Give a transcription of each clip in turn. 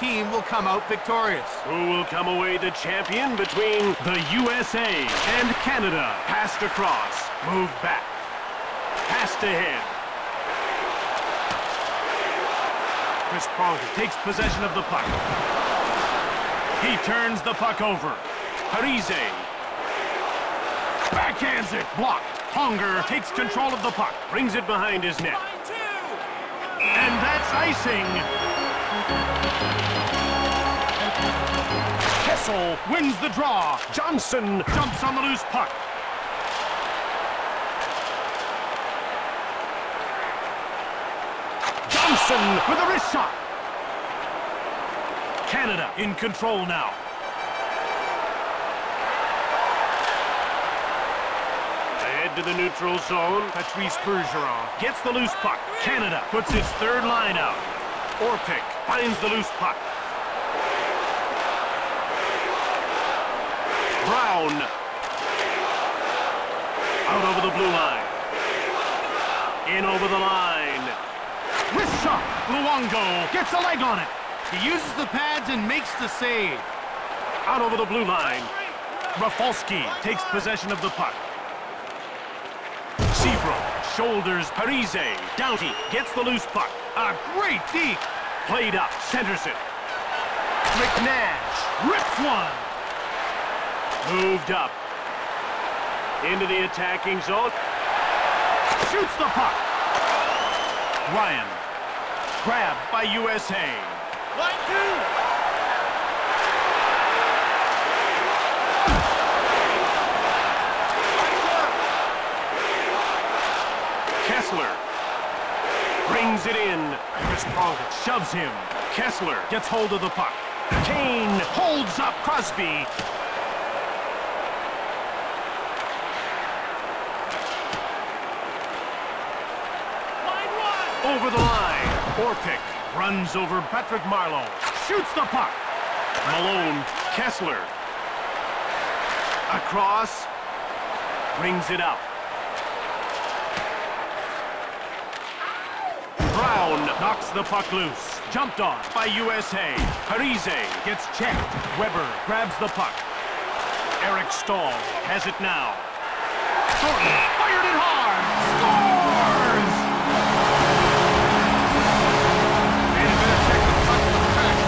team will come out victorious. Who will come away the champion between the USA and Canada? Passed across. Move back. Passed ahead. Chris Pronger takes possession of the puck. He turns the puck over. Parise. Backhands it. Blocked. Pronger takes control of the puck. Brings it behind his net. And that's icing. Kessel wins the draw. Johnson jumps on the loose puck. Johnson with a wrist shot. Canada in control now. Ahead to the neutral zone. Patrice Bergeron gets the loose puck. Canada puts its third line out. Orpik finds the loose puck. Brown. Out over the blue line. In over the line. Wrist shot. Luongo gets a leg on it. He uses the pads and makes the save. Out over the blue line. Rafalski takes possession of the puck. Seabrook shoulders Parise. Doughty gets the loose puck. A great deep. Played up, centers it. McNash rips one. Moved up. Into the attacking zone. Shoots the puck. Ryan. Grabbed by USA. Line two. It in. Chris Pronger shoves him. Kesler gets hold of the puck. Kane holds up Crosby. Over the line. Orpik runs over Patrick Marleau. Shoots the puck. Malone. Kesler. Across. Brings it out. Knocks the puck loose. Jumped on by USA. Parise gets checked. Weber grabs the puck. Eric Staal has it now. Thornton fired it hard. Scores! A better check the puck the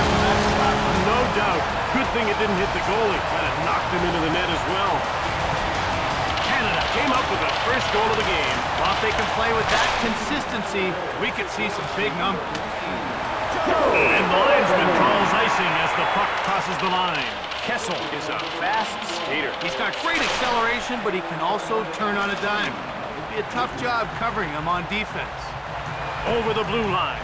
after that. No doubt. Good thing it didn't hit the goalie. Kind of knocked him into the net as well. Came up with the first goal of the game. Well, if they can play with that consistency, we could see some big numbers. And the linesman calls icing as the puck crosses the line. Kessel is a fast skater. He's got great acceleration, but he can also turn on a dime. It'd be a tough job covering him on defense. Over the blue line.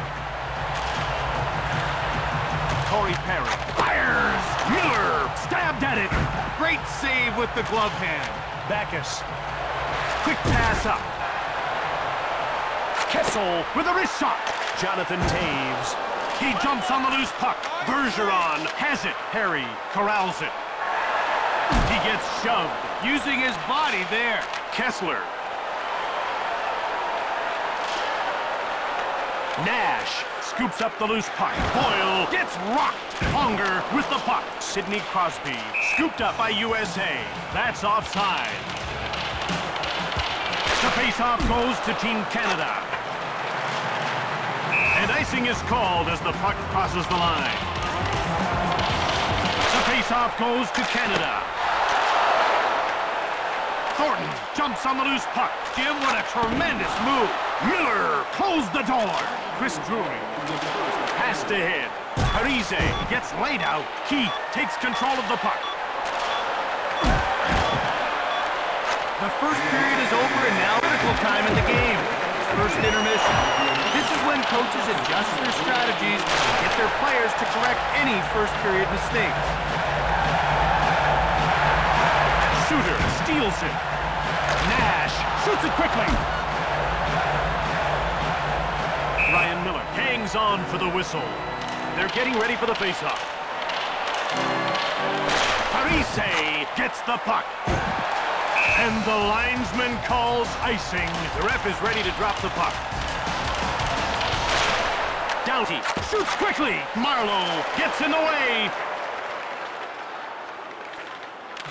Corey Perry fires. Miller stabbed at it. Great save with the glove hand. Backes. Quick pass up. Kessel with a wrist shot. Jonathan Toews. He jumps on the loose puck. Bergeron has it. Harry corrals it. He gets shoved. Using his body there. Kesler. Nash scoops up the loose puck. Boyle gets rocked. Longer with the puck. Sidney Crosby scooped up by USA. That's offside. The faceoff goes to Team Canada. And icing is called as the puck crosses the line. The faceoff goes to Canada. Thornton jumps on the loose puck. Jim, what a tremendous move. Miller closed the door. Chris Drury passed ahead. Parise gets laid out. Keith takes control of the puck. The first period is over and now critical time in the game. First intermission. This is when coaches adjust their strategies and get their players to correct any first period mistakes. Shooter steals it. Nash shoots it quickly. Ryan Miller hangs on for the whistle. They're getting ready for the faceoff. Parise gets the puck. And the linesman calls icing. The ref is ready to drop the puck. Doughty shoots quickly. Marleau gets in the way.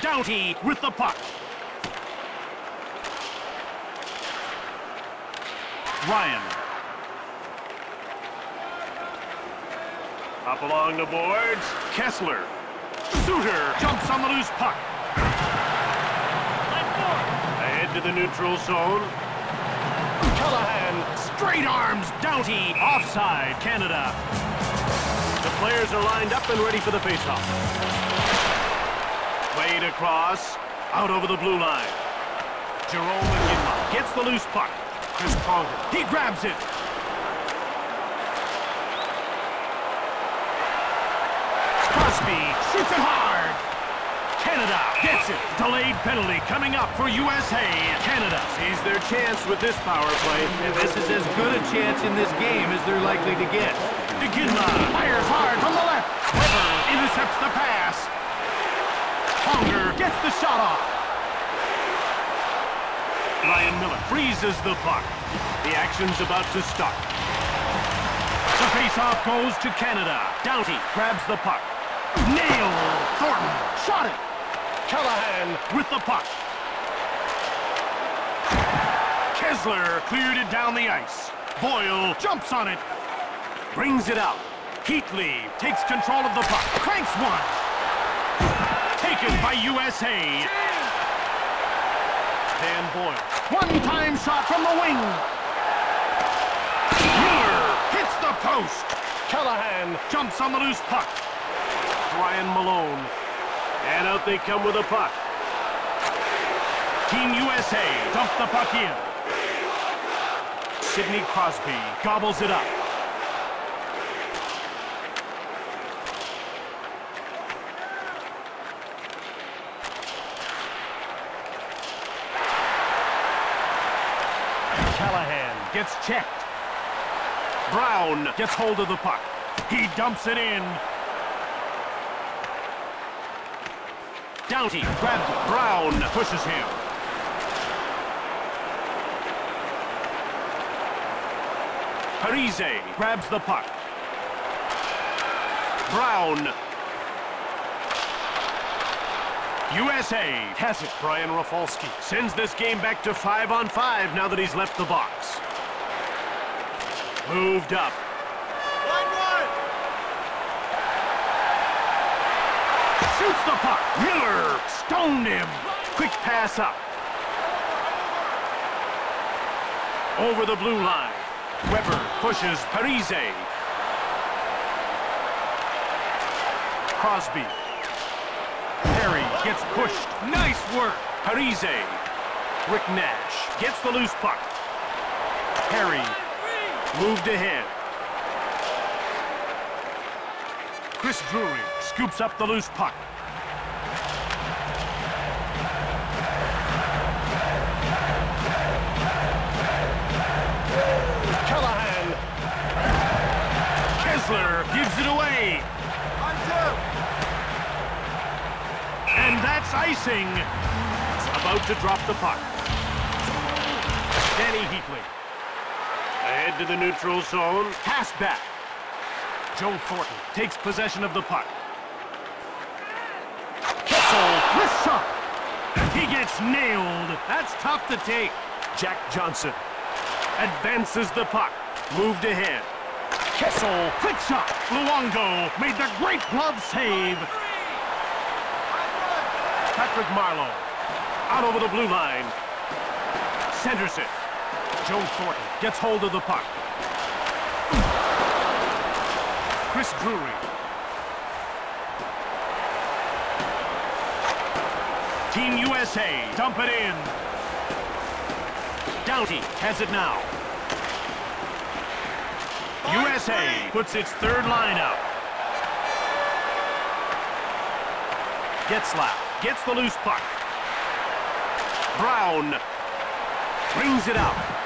Doughty with the puck. Ryan. Up along the boards. Kesler. Suter jumps on the loose puck. Ahead to the neutral zone. Callahan straight arms Doughty offside Canada. The players are lined up and ready for the faceoff. Played across, out over the blue line. Jarome Iginla gets the loose puck. Chris Pronger, he grabs it. Crosby shoots it hard. Canada gets it. Delayed penalty coming up for USA. Canada Sees their chance with this power play, and this is as good a chance in this game as they're likely to get. Iginla fires hard from the left. Weber intercepts the pass. Hunger gets the shot off. Ryan Miller freezes the puck. The action's about to start. The faceoff goes to Canada. Doughty grabs the puck. Nail! Thornton shot it. Callahan with the puck. Kesler cleared it down the ice. Boyle jumps on it. Brings it out. Heatley takes control of the puck. Cranks one. Taken by USA. Dan Boyle. One-time shot from the wing. Miller hits the post. Callahan jumps on the loose puck. Ryan Malone. And out they come with a puck. Team USA dump the puck in. Sidney Crosby gobbles it up. Callahan gets checked. Brown gets hold of the puck. He dumps it in. Doughty grabs. Brown pushes him. Parise grabs the puck. Brown. USA has it. Brian Rafalski sends this game back to five on five now that he's left the box. Moved up. Shoots the puck. Miller stoned him. Quick pass up. Over the blue line. Weber pushes Parise. Crosby. Perry gets pushed. Nice work. Parise. Rick Nash gets the loose puck. Perry moved ahead. Chris Drury scoops up the loose puck. And that's icing. About to drop the puck. Dany Heatley. Ahead to the neutral zone. Pass back. Joe Thornton takes possession of the puck. Kessel, wrist shot. He gets nailed. That's tough to take. Jack Johnson advances the puck. Moved ahead. Kessel, quick shot. Luongo made the great glove save. Patrick Marleau out over the blue line. It. Joe Thornton gets hold of the puck. Chris Drury. Team USA dump it in. Doughty has it now. USA puts its third line out. Getzlaf gets the loose puck. Brown brings it out.